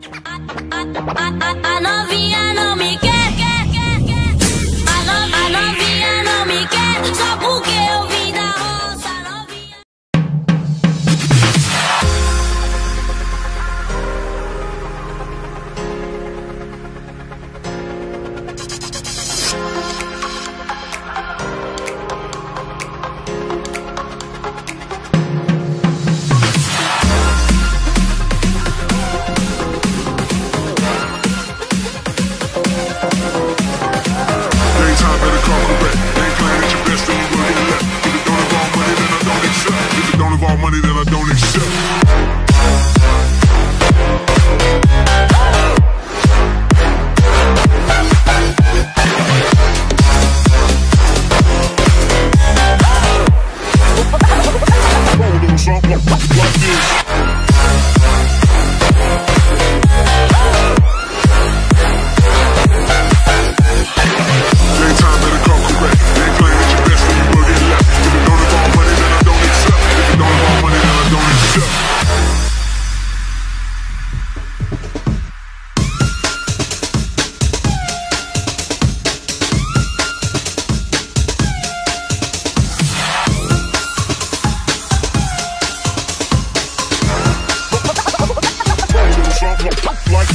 I, novinha. Love you. money that I don't.